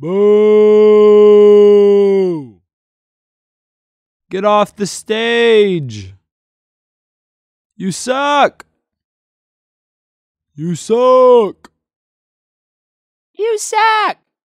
Boo! Get off the stage! You suck! You suck! You suck!